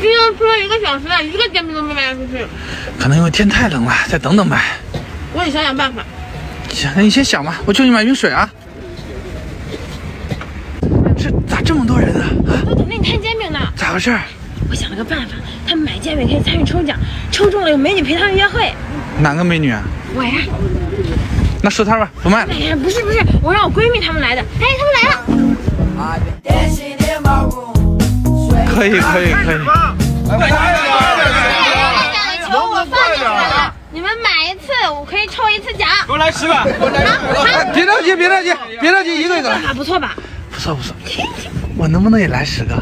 已经出了一个小时了，一个煎饼都没卖出去。可能因为天太冷了，再等等呗。我得想想办法。行，那你先想吧，我去给你买瓶水啊。这咋这么多人啊？啊，都等着你摊煎饼呢。咋回事？我想了个办法，他们买煎饼可以参与抽奖，抽中了有美女陪他们约会。哪个美女啊？我呀。那收摊吧，不卖了。哎呀，不是不是，我让我闺蜜她们来的。哎，她们来了。可以可以可以。求我放出来了，你们买一次，我可以抽一次奖。给我来十个。别着急，别着急，别着急，一个一个来。不错吧？不错不错。我能不能也来十个？